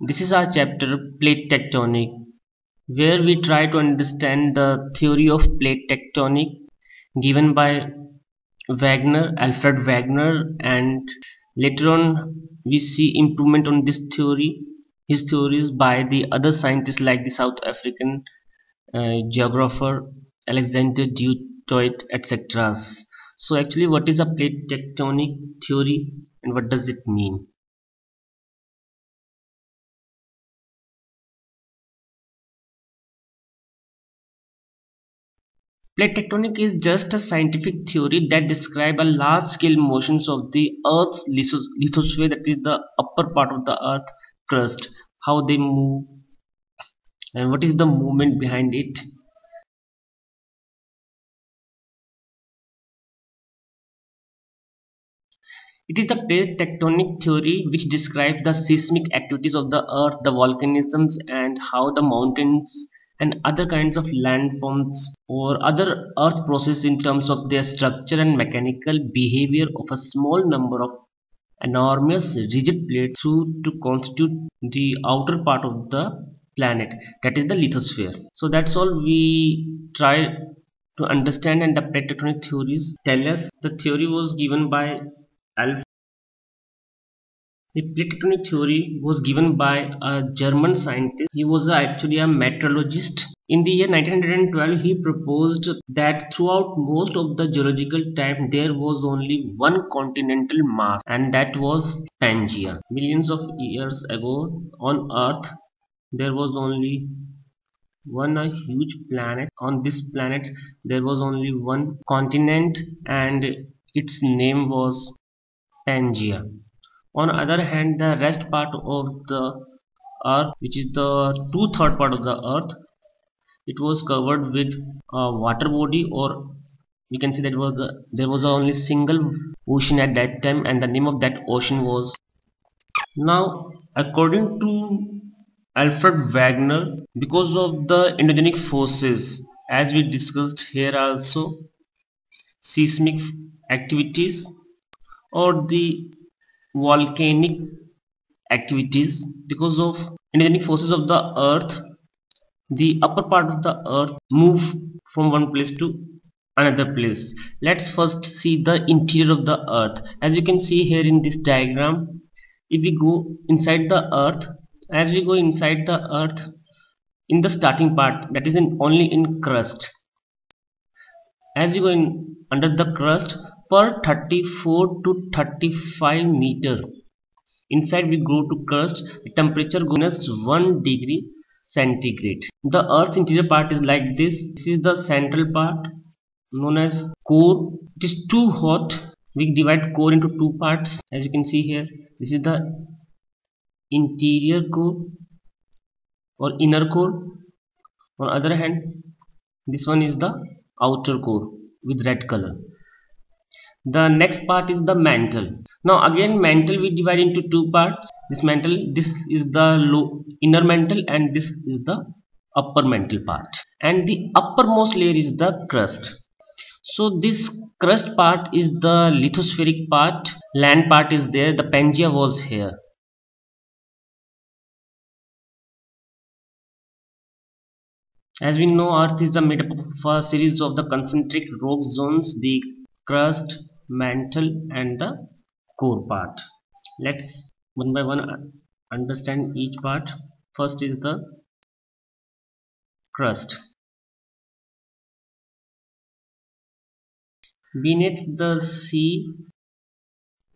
This is our chapter Plate Tectonic where we try to understand the theory of plate tectonic given by Wegener, Alfred Wegener and later on we see improvement on this theory his theories by the other scientists like the South African uh, geographer Alexander Du Toit etc. So actually what is a plate tectonic theory and what does it mean? Plate tectonic is just a scientific theory that describes a large-scale motions of the Earth's lithosphere, that is the upper part of the Earth crust, how they move, and what is the movement behind it. It is the plate tectonic theory which describes the seismic activities of the earth, the volcanisms and how the mountains and other kinds of landforms or other earth processes in terms of their structure and mechanical behavior of a small number of enormous rigid plates to constitute the outer part of the planet that is the lithosphere. So that's all we try to understand and the plate tectonic theories tell us. The theory was given by Alf the plate tectonic theory was given by a German scientist. He was actually a meteorologist. In the year 1912, he proposed that throughout most of the geological time, there was only one continental mass, and that was Pangaea. Millions of years ago on Earth, there was only one a huge planet. On this planet, there was only one continent, and its name was Pangaea on other hand the rest part of the earth which is the two-third part of the earth it was covered with a water body or we can say that was the, there was only single ocean at that time and the name of that ocean was. Now according to Alfred Wegener because of the endogenic forces as we discussed here also seismic activities or the volcanic activities because of endogenic forces of the earth. The upper part of the earth move from one place to another place. Let's first see the interior of the earth. As you can see here in this diagram if we go inside the earth as we go inside the earth in the starting part that is in only in crust. As we go in under the crust per 34 to 35 meter. Inside we go to crust the temperature goes 1 degree centigrade. The earth's interior part is like this. This is the central part known as core. It is too hot. We divide core into two parts as you can see here. This is the interior core or inner core. On other hand this one is the outer core with red color the next part is the mantle. Now again mantle we divide into two parts. This mantle this is the low inner mantle and this is the upper mantle part. And the uppermost layer is the crust. So this crust part is the lithospheric part. Land part is there. The pangea was here. As we know earth is made up of a series of the concentric rock zones the crust mantle and the core part. Let's one by one uh, understand each part. First is the crust. Beneath the sea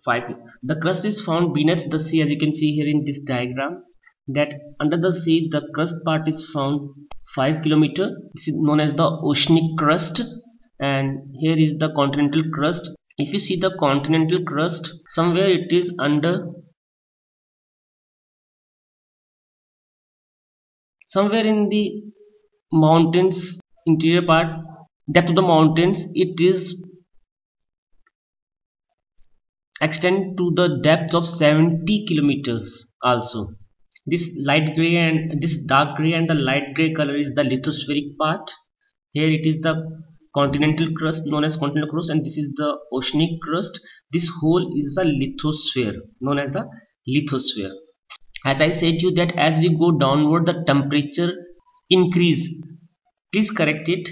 five the crust is found beneath the sea as you can see here in this diagram that under the sea the crust part is found 5 kilometer. This is known as the oceanic crust and here is the continental crust if you see the continental crust somewhere it is under somewhere in the mountains interior part depth of the mountains it is extend to the depth of 70 kilometers also. This light gray and this dark gray and the light gray color is the lithospheric part. Here it is the continental crust known as continental crust and this is the oceanic crust. This whole is a lithosphere known as a lithosphere. As I said to you that as we go downward the temperature increase. Please correct it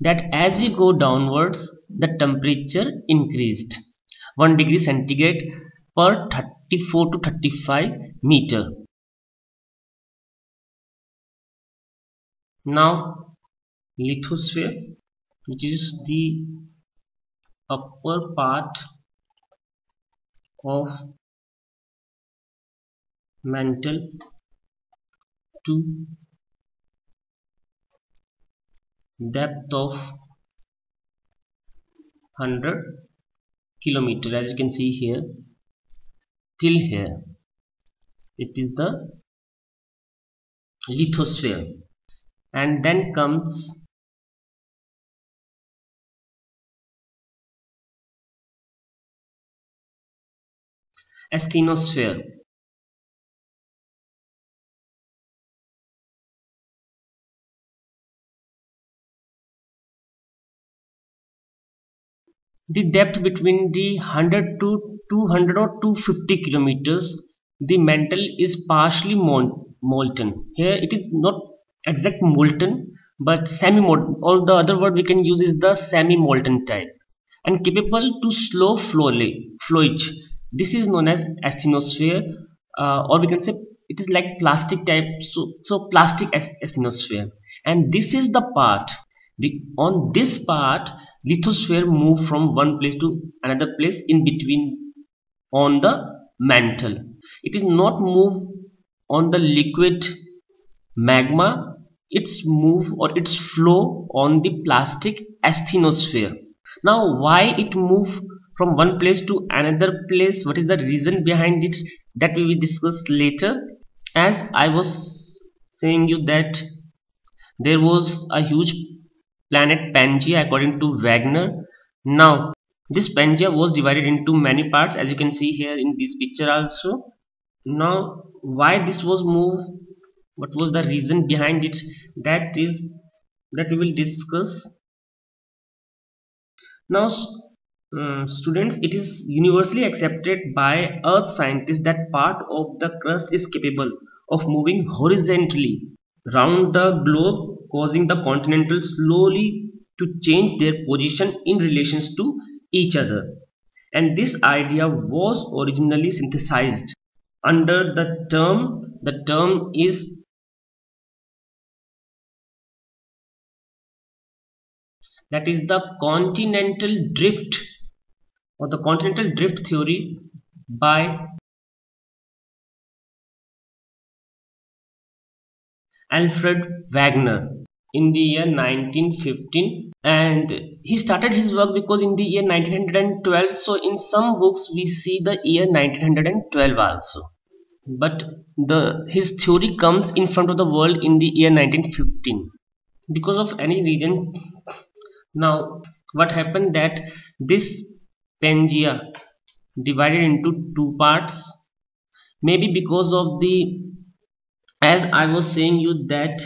that as we go downwards the temperature increased. 1 degree centigrade per 34 to 35 meter. Now lithosphere which is the upper part of mantle to depth of 100 kilometer as you can see here till here. It is the lithosphere. And then comes asthenosphere. The depth between the 100 to 200 or 250 kilometers the mantle is partially molten. Here it is not exact molten but semi molten or the other word we can use is the semi molten type. And capable to slow flow flowage this is known as asthenosphere uh, or we can say it is like plastic type so so plastic asthenosphere. And this is the part on this part lithosphere move from one place to another place in between on the mantle. It is not move on the liquid magma its move or its flow on the plastic asthenosphere. Now why it move from one place to another place. What is the reason behind it? That we will discuss later. As I was saying you that there was a huge planet Pangaea according to Wegener. Now this Pangaea was divided into many parts as you can see here in this picture also. Now why this was moved? What was the reason behind it? That is that we will discuss. Now uh, students it is universally accepted by earth scientists that part of the crust is capable of moving horizontally round the globe causing the continentals slowly to change their position in relations to each other. And this idea was originally synthesized under the term the term is that is the continental drift or the continental drift theory by Alfred Wegener in the year 1915 and he started his work because in the year 1912 so in some books we see the year 1912 also. But the his theory comes in front of the world in the year 1915 because of any reason now what happened that this Pangaea divided into two parts. Maybe because of the as I was saying you that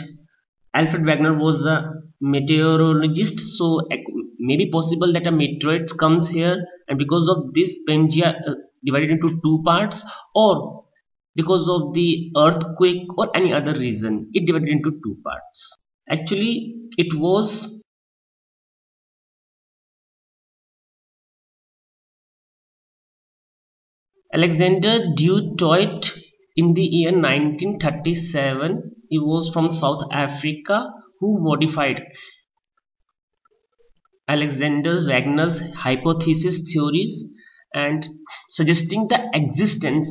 Alfred Wegener was a meteorologist so maybe possible that a meteorite comes here and because of this Pangaea uh, divided into two parts or because of the earthquake or any other reason it divided into two parts. Actually it was Alexander du Toit in the year 1937 he was from South Africa. Who modified? Alexander Wegener's hypothesis theories and suggesting the existence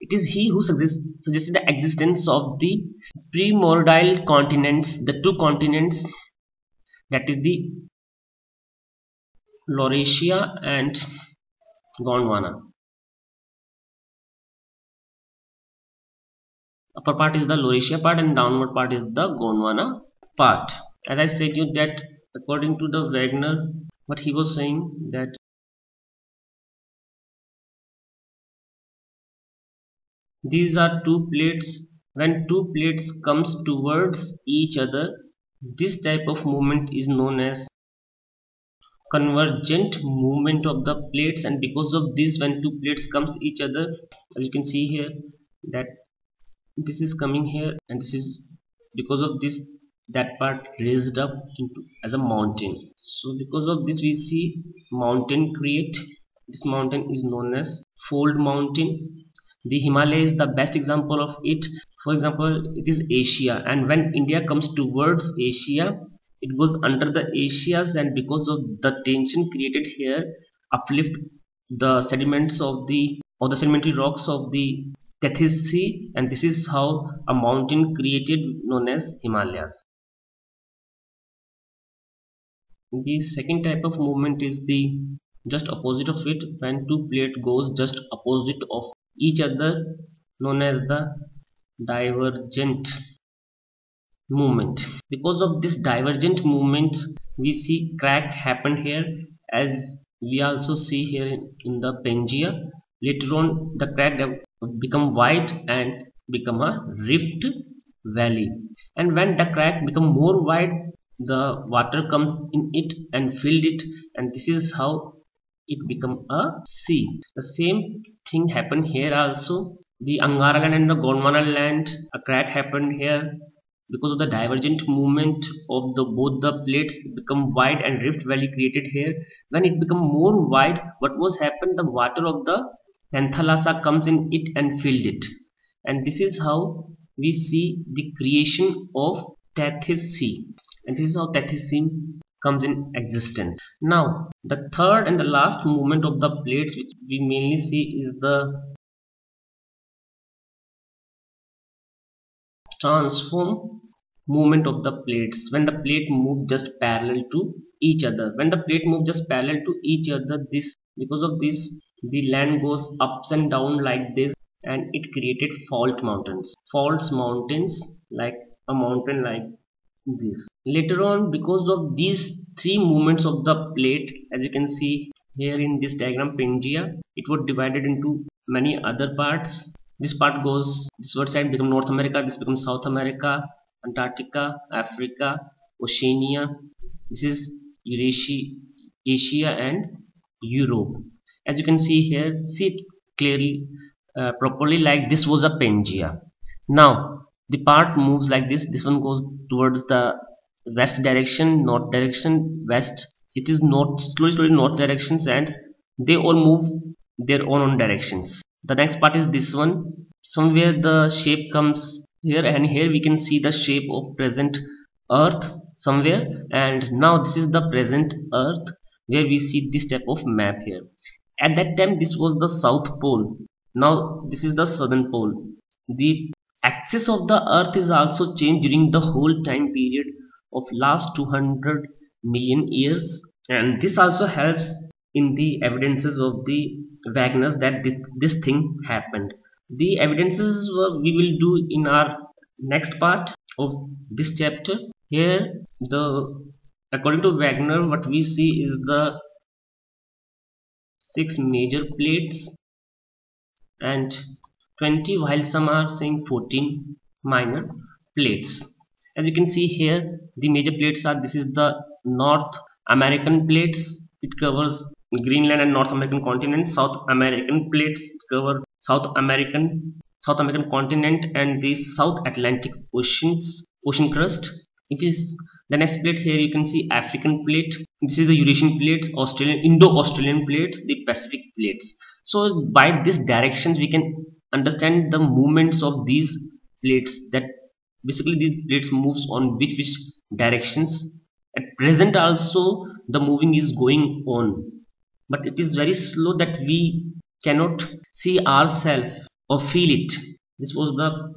it is he who suggest, suggested the existence of the primordial continents the two continents that is the Laurasia and Gondwana upper part is the Laurasia part and downward part is the Gondwana part. As I said you that according to the Wegener what he was saying that these are two plates. When two plates comes towards each other this type of movement is known as convergent movement of the plates. And because of this when two plates comes each other as you can see here that this is coming here and this is because of this that part raised up into as a mountain. So because of this we see mountain create. This mountain is known as fold mountain. The himalaya is the best example of it. For example it is asia. And when india comes towards asia it goes under the asias. And because of the tension created here uplift the sediments of the or the sedimentary rocks of the Tethys Sea and this is how a mountain created known as Himalayas. The second type of movement is the just opposite of it. When two plate goes just opposite of each other known as the divergent movement. Because of this divergent movement we see crack happen here as we also see here in the Pangaea later on the crack become wide and become a rift valley. And when the crack become more wide the water comes in it and filled it. And this is how it become a sea. The same thing happened here also. The Angara land and the Gondwana land a crack happened here. Because of the divergent movement of the both the plates become wide and rift valley created here. When it become more wide what was happened? The water of the Panthalassa comes in it and filled it. And this is how we see the creation of Tethys Sea and this is how Tethys comes in existence. Now the third and the last movement of the plates which we mainly see is the transform movement of the plates. When the plate moves just parallel to each other. When the plate moves just parallel to each other this because of this the land goes ups and down like this and it created fault mountains. Faults mountains like a mountain like this. Later on because of these three movements of the plate as you can see here in this diagram Pangaea it was divided into many other parts. This part goes this one side become North America this becomes South America Antarctica Africa Oceania. This is Eurasia Asia and Europe as you can see here see it clearly uh, properly like this was a Pangea. Now the part moves like this. This one goes towards the west direction north direction west. It is north slowly slowly north directions and they all move their own, own directions. The next part is this one. Somewhere the shape comes here and here we can see the shape of present earth somewhere. And now this is the present earth where we see this type of map here at that time this was the south pole. Now this is the southern pole. The axis of the earth is also changed during the whole time period of last 200 million years. And this also helps in the evidences of the Wegeners that this, this thing happened. The evidences we will do in our next part of this chapter. Here the according to Wegener what we see is the six major plates and 20 while some are saying 14 minor plates. As you can see here the major plates are this is the North American plates. It covers Greenland and North American continent. South American plates cover South American South American continent and the South Atlantic oceans ocean crust it is the next plate here you can see African plate. This is the Eurasian plates Australian Indo-Australian plates the Pacific plates. So by these directions we can understand the movements of these plates that basically these plates moves on which which directions. At present also the moving is going on. But it is very slow that we cannot see ourselves or feel it. This was the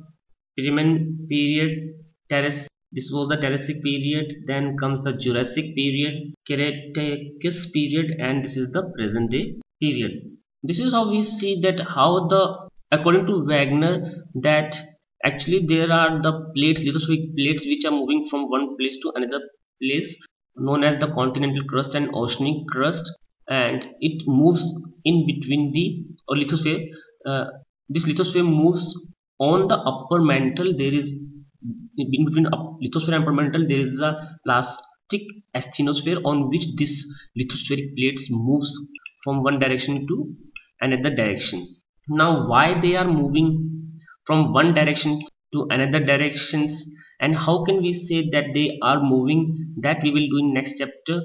Permian period Triassic this was the Jurassic period then comes the Jurassic period Cretaceous period and this is the present day period. This is how we see that how the according to Wegener, that actually there are the plates lithospheric plates which are moving from one place to another place known as the continental crust and oceanic crust and it moves in between the or lithosphere uh, this lithosphere moves on the upper mantle. There is in between lithosphere and mantle there is a plastic asthenosphere on which this lithospheric plates moves from one direction to another direction. Now why they are moving from one direction to another directions and how can we say that they are moving that we will do in next chapter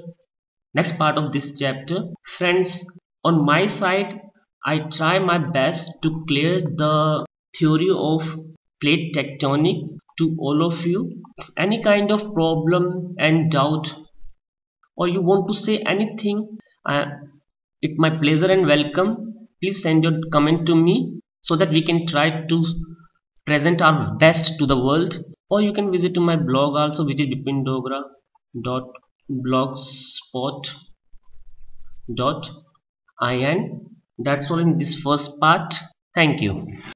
next part of this chapter. Friends on my side I try my best to clear the theory of plate tectonic to all of you. Any kind of problem and doubt or you want to say anything uh, it's my pleasure and welcome please send your comment to me so that we can try to present our best to the world. Or you can visit to my blog also which is bipindogra.blogspot.in that's all in this first part. Thank you